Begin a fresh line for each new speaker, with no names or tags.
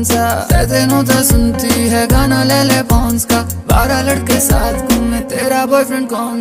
कौन सा दिनों तो सुनती है, गाना ले ले बॉन्स का। बारह लड़के साथ घूमे, तेरा बॉयफ्रेंड कौन